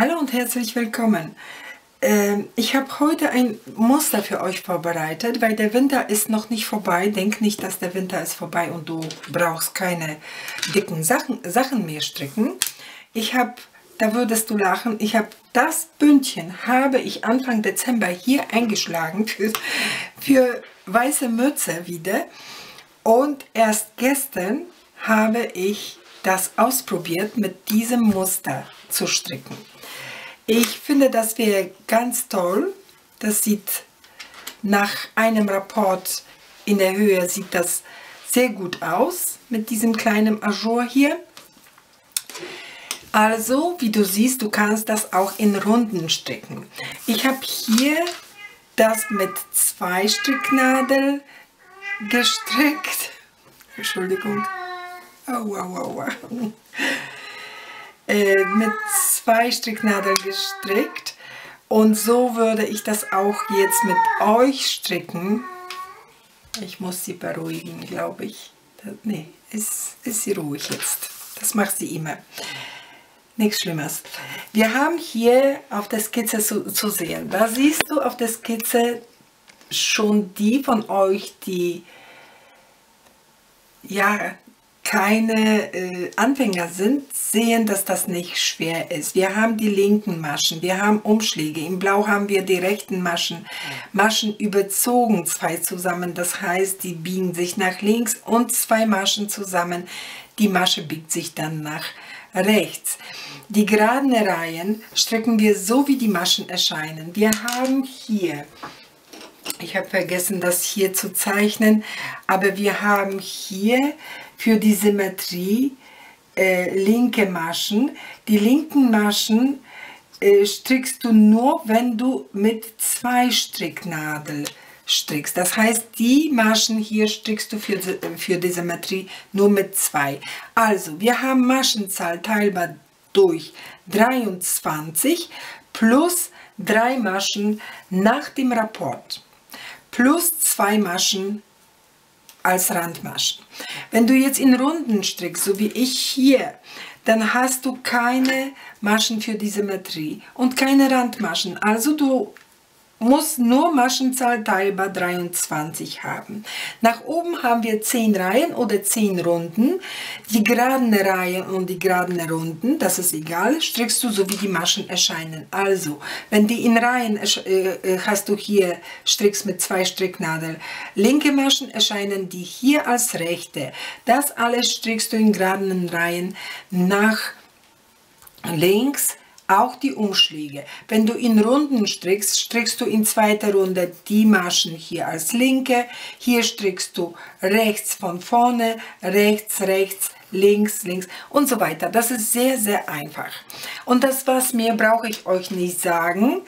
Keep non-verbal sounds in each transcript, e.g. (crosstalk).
Hallo und herzlich willkommen. Ähm, ich habe heute ein Muster für euch vorbereitet, weil der Winter ist noch nicht vorbei. Denk nicht, dass der Winter ist vorbei und du brauchst keine dicken Sachen, Sachen mehr stricken. Ich habe, da würdest du lachen, ich habe das Bündchen, habe ich Anfang Dezember hier eingeschlagen für, für weiße Mütze wieder. Und erst gestern habe ich das ausprobiert, mit diesem Muster zu stricken. Ich finde, das wäre ganz toll. Das sieht nach einem Rapport in der Höhe sieht das sehr gut aus mit diesem kleinen Ajour hier. Also, wie du siehst, du kannst das auch in Runden stricken. Ich habe hier das mit zwei Stricknadeln gestrickt. (laughs) Entschuldigung. Au, au, au, au. Äh, mit zwei Stricknadeln gestrickt und so würde ich das auch jetzt mit euch stricken. Ich muss sie beruhigen, glaube ich. Nee, ist, ist sie ruhig jetzt. Das macht sie immer. Nichts Schlimmes. Wir haben hier auf der Skizze zu, zu sehen. Da siehst du auf der Skizze schon die von euch, die ja keine äh, Anfänger sind, sehen, dass das nicht schwer ist. Wir haben die linken Maschen, wir haben Umschläge. Im Blau haben wir die rechten Maschen. Maschen überzogen zwei zusammen, das heißt, die biegen sich nach links und zwei Maschen zusammen. Die Masche biegt sich dann nach rechts. Die geraden Reihen strecken wir so, wie die Maschen erscheinen. Wir haben hier ich habe vergessen, das hier zu zeichnen, aber wir haben hier für die Symmetrie äh, linke Maschen. Die linken Maschen äh, strickst du nur, wenn du mit zwei Stricknadeln strickst. Das heißt, die Maschen hier strickst du für, für die Symmetrie nur mit zwei. Also, wir haben Maschenzahl teilbar durch 23 plus drei Maschen nach dem Rapport plus zwei Maschen als Randmaschen. Wenn du jetzt in Runden strickst, so wie ich hier, dann hast du keine Maschen für die Symmetrie und keine Randmaschen. Also du muss nur Maschenzahl teilbar 23 haben. Nach oben haben wir 10 Reihen oder 10 Runden. Die geraden Reihen und die geraden Runden, das ist egal, strickst du so wie die Maschen erscheinen. Also, wenn die in Reihen äh, äh, hast du hier strickst mit zwei Stricknadeln. Linke Maschen erscheinen die hier als rechte. Das alles strickst du in geraden Reihen nach links auch die Umschläge. Wenn du in Runden strickst, strickst du in zweiter Runde die Maschen hier als linke. Hier strickst du rechts von vorne, rechts, rechts, links, links und so weiter. Das ist sehr, sehr einfach. Und das was mehr brauche ich euch nicht sagen.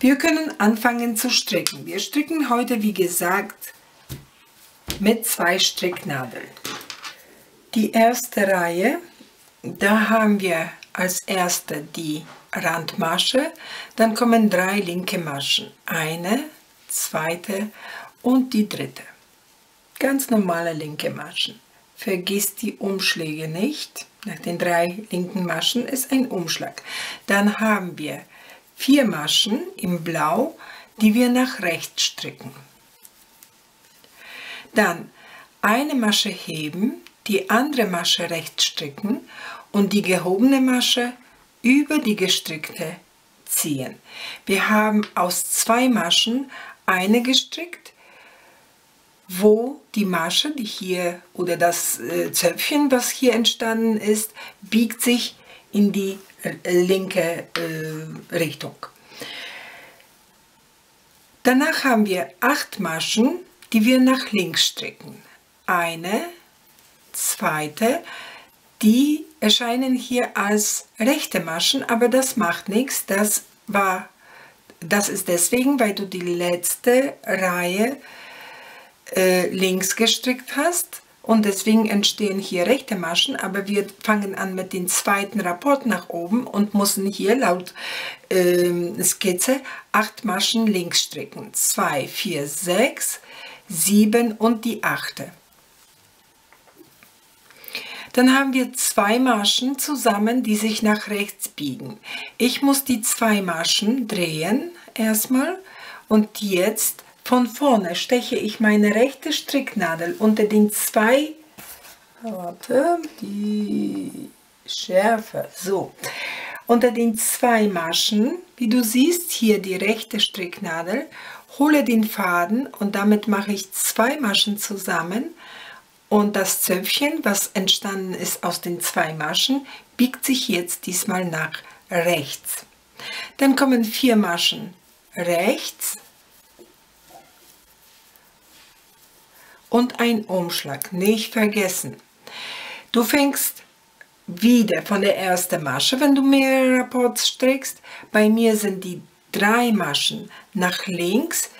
Wir können anfangen zu stricken. Wir stricken heute, wie gesagt, mit zwei Stricknadeln. Die erste Reihe, da haben wir als erste die Randmasche, dann kommen drei linke Maschen. Eine, zweite und die dritte. Ganz normale linke Maschen. Vergiss die Umschläge nicht. Nach den drei linken Maschen ist ein Umschlag. Dann haben wir vier Maschen im Blau, die wir nach rechts stricken. Dann eine Masche heben, die andere Masche rechts stricken und die gehobene Masche über die gestrickte ziehen. Wir haben aus zwei Maschen eine gestrickt, wo die Masche, die hier oder das äh, Zöpfchen, was hier entstanden ist, biegt sich in die äh, linke äh, Richtung. Danach haben wir acht Maschen, die wir nach links stricken. Eine, zweite, die erscheinen hier als rechte Maschen, aber das macht nichts. Das, war, das ist deswegen, weil du die letzte Reihe äh, links gestrickt hast und deswegen entstehen hier rechte Maschen, aber wir fangen an mit dem zweiten Rapport nach oben und müssen hier laut äh, Skizze acht Maschen links stricken. 2, 4, 6, 7 und die achte. Dann haben wir zwei Maschen zusammen, die sich nach rechts biegen. Ich muss die zwei Maschen drehen erstmal und jetzt von vorne steche ich meine rechte Stricknadel unter den zwei, warte, die Schärfe, so, unter den zwei Maschen, wie du siehst, hier die rechte Stricknadel, hole den Faden und damit mache ich zwei Maschen zusammen und das Zöpfchen, was entstanden ist aus den zwei Maschen, biegt sich jetzt diesmal nach rechts. Dann kommen vier Maschen rechts und ein Umschlag. Nicht vergessen. Du fängst wieder von der ersten Masche, wenn du mehrere Rapports strickst. Bei mir sind die drei Maschen nach links,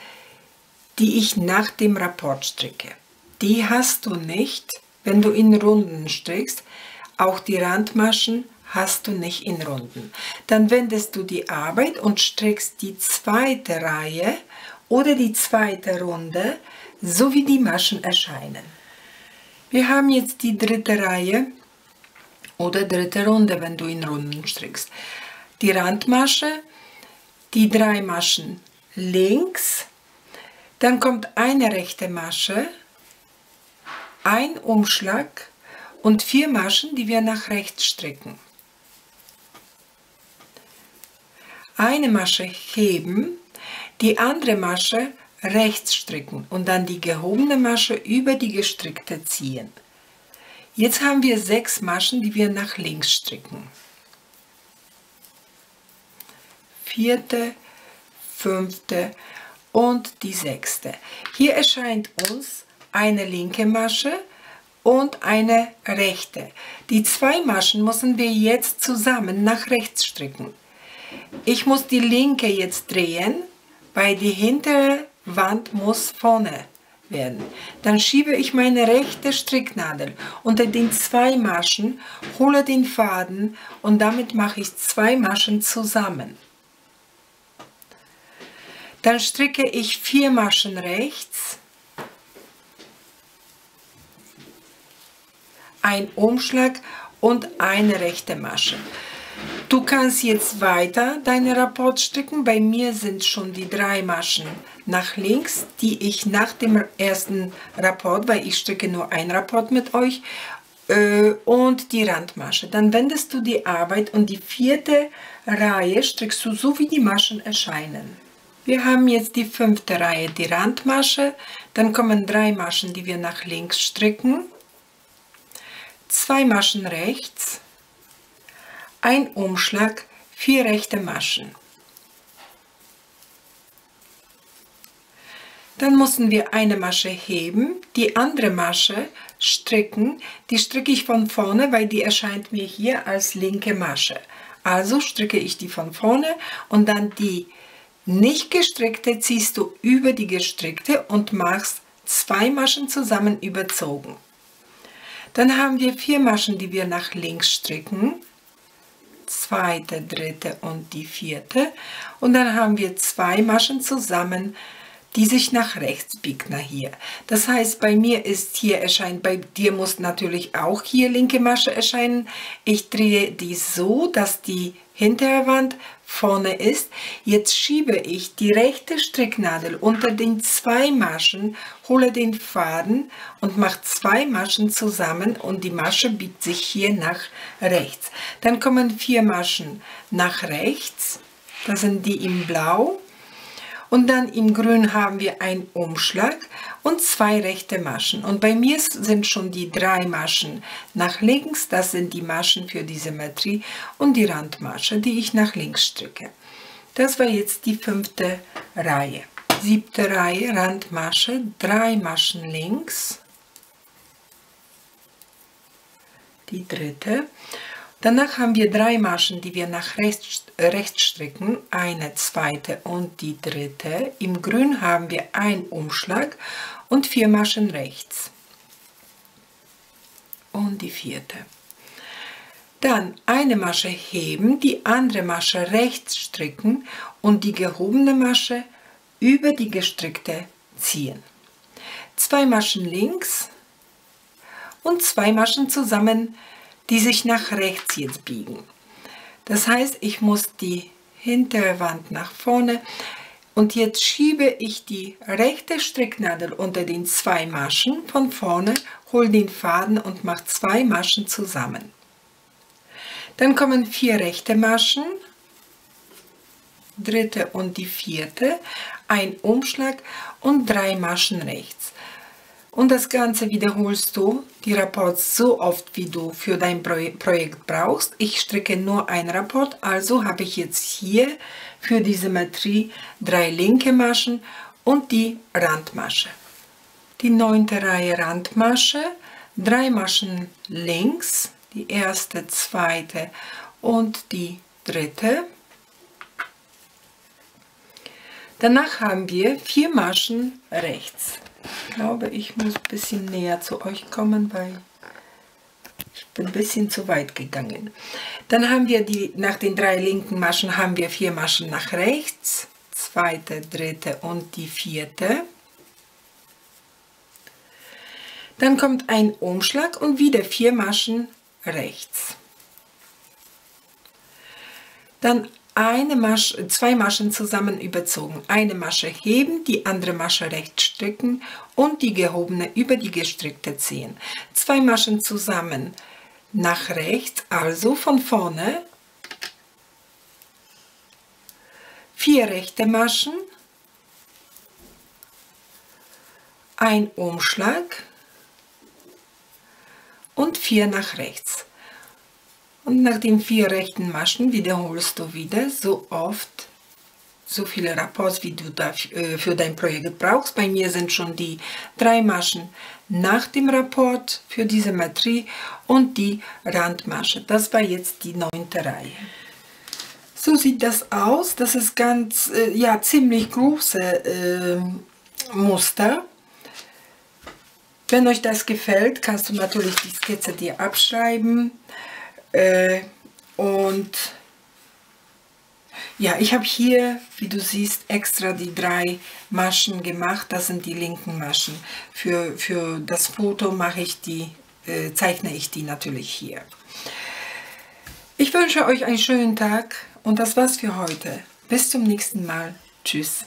die ich nach dem Rapport stricke. Die hast du nicht, wenn du in Runden strickst. Auch die Randmaschen hast du nicht in Runden. Dann wendest du die Arbeit und strickst die zweite Reihe oder die zweite Runde, so wie die Maschen erscheinen. Wir haben jetzt die dritte Reihe oder dritte Runde, wenn du in Runden strickst. Die Randmasche, die drei Maschen links, dann kommt eine rechte Masche, ein Umschlag und vier Maschen, die wir nach rechts stricken. Eine Masche heben, die andere Masche rechts stricken und dann die gehobene Masche über die gestrickte ziehen. Jetzt haben wir sechs Maschen, die wir nach links stricken. Vierte, fünfte und die sechste. Hier erscheint uns eine linke Masche und eine rechte. Die zwei Maschen müssen wir jetzt zusammen nach rechts stricken. Ich muss die linke jetzt drehen, weil die hintere Wand muss vorne werden. Dann schiebe ich meine rechte Stricknadel unter den zwei Maschen, hole den Faden und damit mache ich zwei Maschen zusammen. Dann stricke ich vier Maschen rechts, ein Umschlag und eine rechte Masche. Du kannst jetzt weiter deine Rapport stricken. Bei mir sind schon die drei Maschen nach links, die ich nach dem ersten Rapport, weil ich stricke nur ein Rapport mit euch, äh, und die Randmasche. Dann wendest du die Arbeit und die vierte Reihe strickst du so, wie die Maschen erscheinen. Wir haben jetzt die fünfte Reihe, die Randmasche, dann kommen drei Maschen, die wir nach links stricken, zwei Maschen rechts, ein Umschlag, vier rechte Maschen. Dann müssen wir eine Masche heben, die andere Masche stricken. Die stricke ich von vorne, weil die erscheint mir hier als linke Masche. Also stricke ich die von vorne und dann die nicht gestrickte ziehst du über die gestrickte und machst zwei Maschen zusammen überzogen. Dann haben wir vier Maschen, die wir nach links stricken. Zweite, dritte und die vierte. Und dann haben wir zwei Maschen zusammen die sich nach rechts biegt, nach hier. Das heißt, bei mir ist hier erscheint, bei dir muss natürlich auch hier linke Masche erscheinen. Ich drehe die so, dass die hintere Wand vorne ist. Jetzt schiebe ich die rechte Stricknadel unter den zwei Maschen, hole den Faden und mache zwei Maschen zusammen und die Masche biegt sich hier nach rechts. Dann kommen vier Maschen nach rechts, das sind die im Blau und dann im Grün haben wir einen Umschlag und zwei rechte Maschen. Und bei mir sind schon die drei Maschen nach links, das sind die Maschen für die Symmetrie und die Randmasche, die ich nach links stricke. Das war jetzt die fünfte Reihe. Siebte Reihe, Randmasche, drei Maschen links, die dritte Danach haben wir drei Maschen, die wir nach rechts, rechts stricken, eine, zweite und die dritte. Im Grün haben wir einen Umschlag und vier Maschen rechts. Und die vierte. Dann eine Masche heben, die andere Masche rechts stricken und die gehobene Masche über die gestrickte ziehen. Zwei Maschen links und zwei Maschen zusammen die sich nach rechts jetzt biegen. Das heißt, ich muss die hintere Wand nach vorne und jetzt schiebe ich die rechte Stricknadel unter den zwei Maschen von vorne, hole den Faden und mache zwei Maschen zusammen. Dann kommen vier rechte Maschen, dritte und die vierte, ein Umschlag und drei Maschen rechts. Und das Ganze wiederholst du, die Rapports, so oft, wie du für dein Projekt brauchst. Ich stricke nur ein Rapport, also habe ich jetzt hier für die Symmetrie drei linke Maschen und die Randmasche. Die neunte Reihe Randmasche, drei Maschen links, die erste, zweite und die dritte. Danach haben wir vier Maschen rechts. Ich glaube, ich muss ein bisschen näher zu euch kommen, weil ich bin ein bisschen zu weit gegangen. Dann haben wir die, nach den drei linken Maschen haben wir vier Maschen nach rechts, zweite, dritte und die vierte. Dann kommt ein Umschlag und wieder vier Maschen rechts. Dann eine Masche, zwei Maschen zusammen überzogen. Eine Masche heben, die andere Masche rechts stricken und die gehobene über die gestrickte ziehen. Zwei Maschen zusammen nach rechts, also von vorne. Vier rechte Maschen, ein Umschlag und vier nach rechts. Und nach den vier rechten Maschen wiederholst du wieder so oft, so viele Rapports, wie du dafür, äh, für dein Projekt brauchst. Bei mir sind schon die drei Maschen nach dem Rapport für die Symmetrie und die Randmasche. Das war jetzt die neunte Reihe. So sieht das aus. Das ist ganz, äh, ja, ziemlich große äh, Muster. Wenn euch das gefällt, kannst du natürlich die Skizze dir abschreiben. Äh, und ja, ich habe hier, wie du siehst, extra die drei Maschen gemacht. Das sind die linken Maschen. Für, für das Foto mache ich die, äh, zeichne ich die natürlich hier. Ich wünsche euch einen schönen Tag und das war's für heute. Bis zum nächsten Mal. Tschüss.